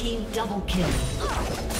Team double kill.